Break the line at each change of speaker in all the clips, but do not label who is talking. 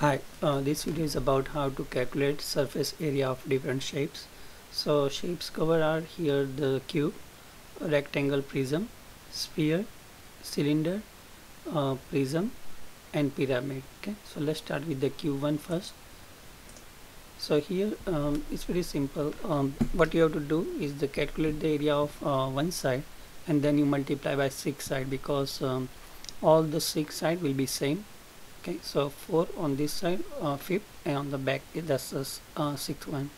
Hi, uh, this video is about how to calculate surface area of different shapes. So shapes covered are here the cube, rectangle prism, sphere, cylinder, uh, prism and pyramid. Okay, so let's start with the cube one first. So here um, it's very simple. Um, what you have to do is the calculate the area of uh, one side and then you multiply by six side because um, all the six side will be same okay so 4 on this side uh, fifth and on the back that's the uh, sixth one.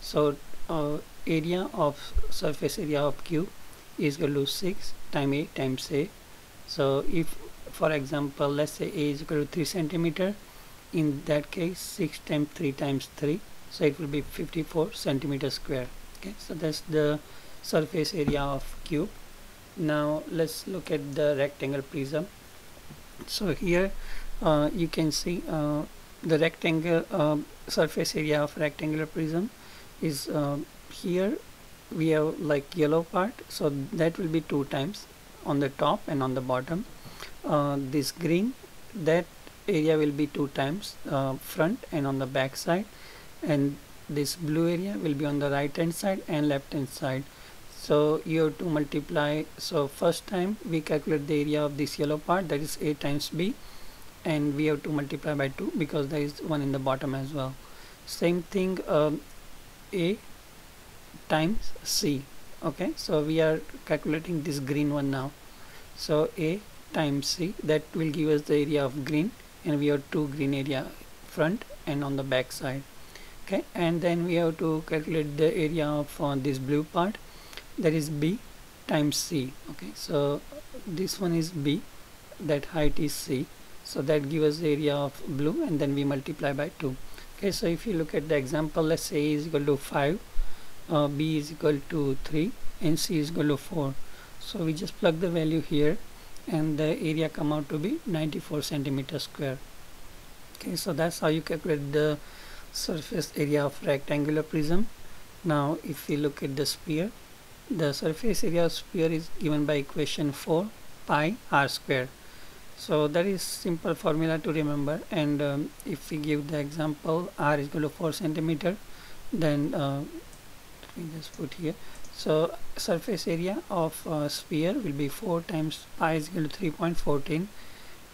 So uh, area of surface area of cube is equal to 6 times a times a. So if for example let's say a is equal to 3 centimeter in that case 6 times 3 times 3 so it will be 54 centimeter square. Okay so that's the surface area of cube now let's look at the rectangle prism. So here uh, you can see uh, the rectangle uh, surface area of rectangular prism is uh, here. We have like yellow part. So that will be two times on the top and on the bottom. Uh, this green that area will be two times front and on the back side. And this blue area will be on the right hand side and left hand side. So you have to multiply. So first time we calculate the area of this yellow part that is a times b and we have to multiply by 2 because there is one in the bottom as well. Same thing um, a times c okay? So we are calculating this green one now. So a times c that will give us the area of green and we have two green area front and on the back side okay? And then we have to calculate the area of uh, this blue part that is b times c okay? So this one is b that height is c so that gives us area of blue and then we multiply by 2 okay so if you look at the example let's say a is equal to 5 uh, b is equal to 3 and c is equal to 4 so we just plug the value here and the area come out to be 94 centimeter square. Okay so that's how you calculate the surface area of rectangular prism. Now if we look at the sphere the surface area of sphere is given by equation 4 pi r square so that is simple formula to remember. And um, if we give the example r is equal to 4 centimeter then uh, let me just put here. So surface area of uh, sphere will be 4 times pi is equal to 3.14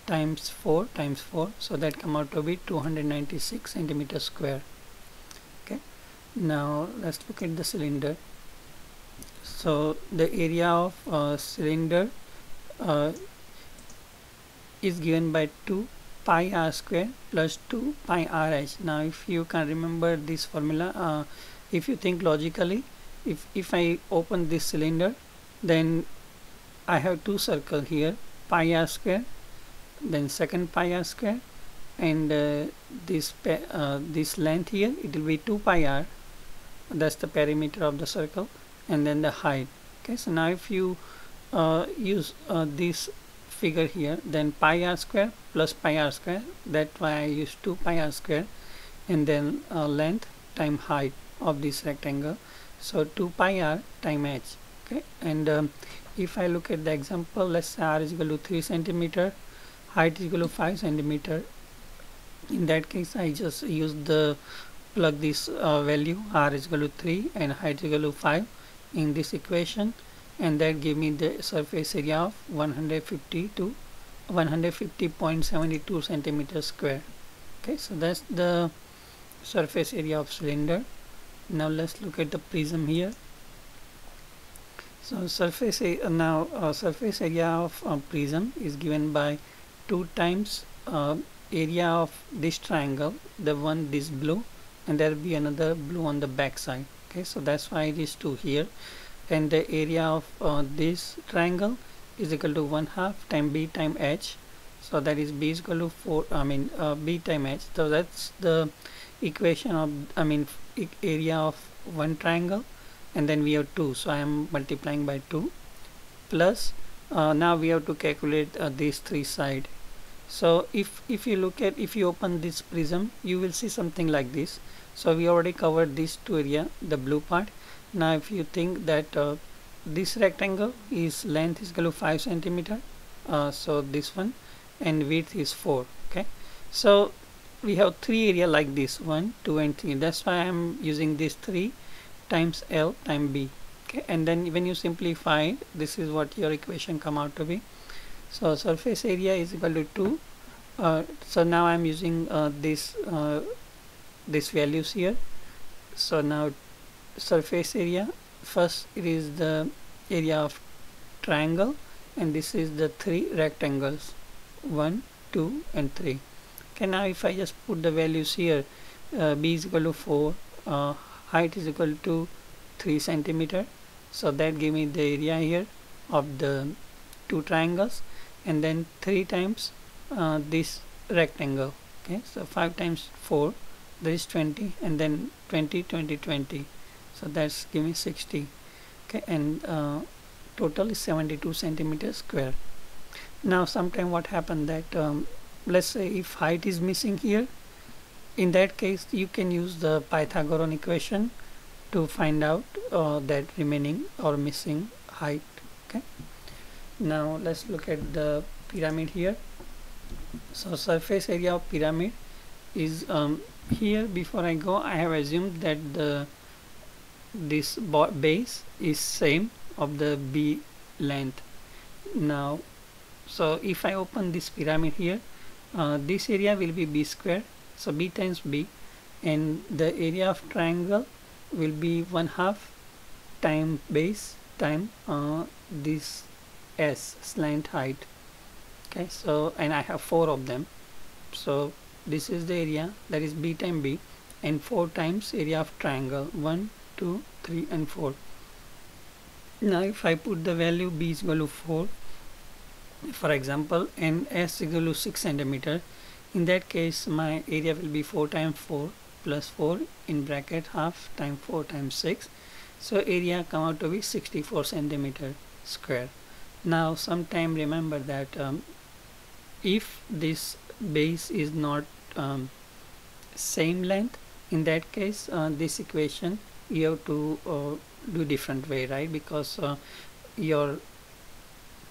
times 4 times 4 so that come out to be 296 centimeter square. Okay. Now let's look at the cylinder. So the area of uh, cylinder uh, is given by 2 pi r square plus 2 pi rh now if you can remember this formula uh, if you think logically if if I open this cylinder then I have two circles here pi r square then second pi r square and uh, this uh, this length here it will be 2 pi r. That's the perimeter of the circle and then the height. Okay so now if you uh, use uh, this figure here then pi r square plus pi r square that's why I use 2 pi r square and then uh, length time height of this rectangle. So 2 pi r time h okay? And um, if I look at the example let's say r is equal to 3 centimeter height is equal to 5 centimeter. In that case I just use the plug this uh, value r is equal to 3 and height is equal to 5 in this equation and that gave me the surface area of 150 to 150.72 centimeters square. Okay so that's the surface area of cylinder. Now let's look at the prism here. So surface uh, now uh, surface area of uh, prism is given by 2 times uh, area of this triangle the one this blue and there will be another blue on the back side. Okay so that's why it is 2 here and the area of uh, this triangle is equal to 1 half time b time h. So that is b is equal to 4 I mean uh, b time h. So that's the equation of I mean area of one triangle and then we have 2 so I am multiplying by 2 plus uh, now we have to calculate uh, these three side. So if if you look at if you open this prism you will see something like this. So we already covered this two area the blue part now if you think that uh, this rectangle is length is equal to 5 centimeter uh, so this one and width is 4 okay? So we have three area like this one two and three. That's why I'm using this three times L times B okay? And then when you simplify this is what your equation come out to be. So surface area is equal to 2 uh, so now I'm using uh, this uh, this values here. So now surface area. First it is the area of triangle and this is the three rectangles 1 2 and 3 okay now if I just put the values here uh, b is equal to 4 uh, height is equal to 3 centimeter. So that give me the area here of the two triangles and then 3 times uh, this rectangle. Okay so 5 times 4 there is 20 and then 20 20 20 so that's give me 60 okay and uh, total is 72 centimeters square. Now sometime what happened that um, let's say if height is missing here in that case you can use the Pythagorean equation to find out uh, that remaining or missing height. Okay. Now let's look at the pyramid here. So surface area of pyramid is um, here. Before I go I have assumed that the this base is same of the B length. Now so if I open this pyramid here uh, this area will be b square so b times b and the area of triangle will be one half time base time uh, this s slant height. Okay so and I have four of them. So this is the area that is b times b and 4 times area of triangle 1 2 3 and 4 now if I put the value b is equal to 4 for example and s is equal to 6 centimeter in that case my area will be 4 times 4 plus 4 in bracket half times 4 times 6 so area come out to be 64 centimeter square. Now sometime remember that um, if this base is not um, same length in that case uh, this equation you have to uh, do different way right? Because uh, your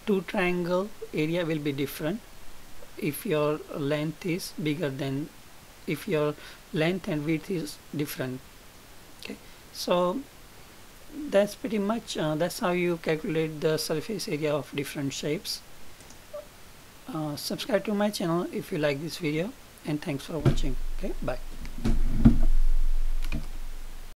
two triangle area will be different. If your length is bigger than if your length and width is different. Okay? So that's pretty much uh, that's how you calculate the surface area of different shapes. Uh, subscribe to my channel if you like this video and thanks for watching. Okay? Bye